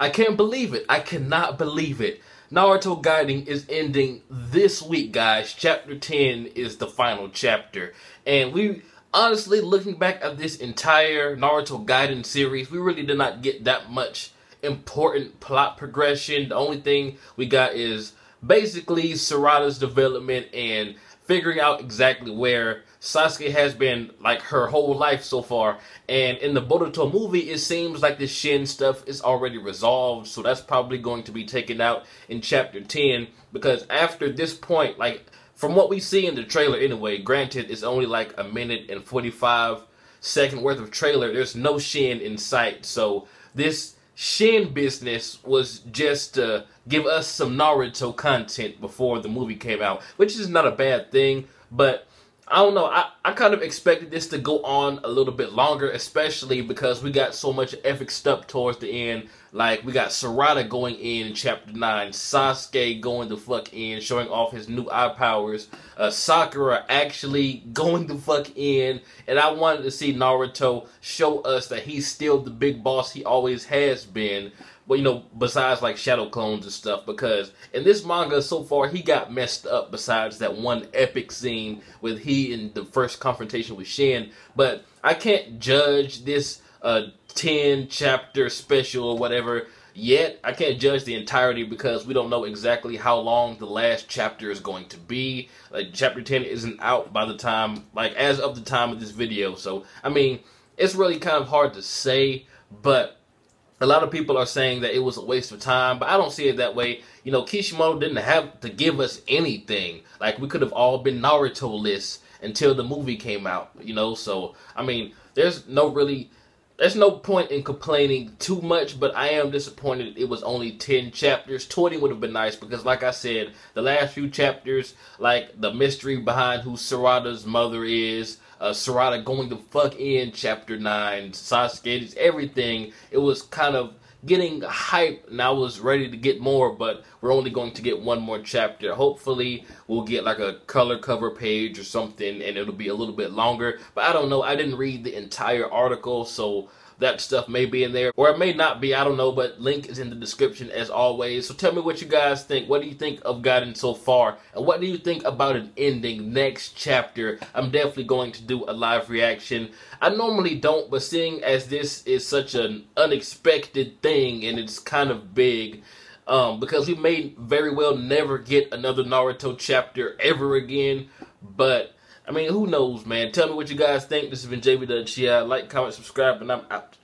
I can't believe it. I cannot believe it. Naruto Gaiden is ending this week, guys. Chapter 10 is the final chapter. And we, honestly, looking back at this entire Naruto Gaiden series, we really did not get that much important plot progression. The only thing we got is basically Sarada's development and figuring out exactly where Sasuke has been like her whole life so far. And in the Boruto movie, it seems like the Shin stuff is already resolved. So that's probably going to be taken out in chapter 10. Because after this point, like from what we see in the trailer anyway, granted it's only like a minute and 45 second worth of trailer. There's no Shin in sight. So this Shin business was just to give us some Naruto content before the movie came out, which is not a bad thing. But I don't know. I, I kind of expected this to go on a little bit longer, especially because we got so much epic stuff towards the end. Like, we got Sarada going in chapter 9, Sasuke going the fuck in, showing off his new eye powers, uh, Sakura actually going the fuck in, and I wanted to see Naruto show us that he's still the big boss he always has been well, you know, besides like shadow clones and stuff, because in this manga so far he got messed up. Besides that one epic scene with he in the first confrontation with Shin, but I can't judge this uh ten chapter special or whatever yet. I can't judge the entirety because we don't know exactly how long the last chapter is going to be. Like chapter ten isn't out by the time, like as of the time of this video. So I mean, it's really kind of hard to say, but a lot of people are saying that it was a waste of time, but I don't see it that way. You know, Kishimoto didn't have to give us anything. Like, we could have all been Naruto lists until the movie came out, you know? So, I mean, there's no really, there's no point in complaining too much, but I am disappointed it was only 10 chapters. 20 would have been nice because, like I said, the last few chapters, like the mystery behind who Sarada's mother is, uh, Sarada going the fuck in chapter 9, Sasuke, everything. It was kind of getting hype and I was ready to get more, but we're only going to get one more chapter. Hopefully, we'll get like a color cover page or something and it'll be a little bit longer. But I don't know. I didn't read the entire article, so that stuff may be in there or it may not be. I don't know, but link is in the description as always. So tell me what you guys think. What do you think of Gaiden so far? And what do you think about an ending next chapter? I'm definitely going to do a live reaction. I normally don't, but seeing as this is such an unexpected thing and it's kind of big, um, because we may very well never get another Naruto chapter ever again, but I mean, who knows, man? Tell me what you guys think. This has been JB Chia. Like, comment, subscribe, and I'm out.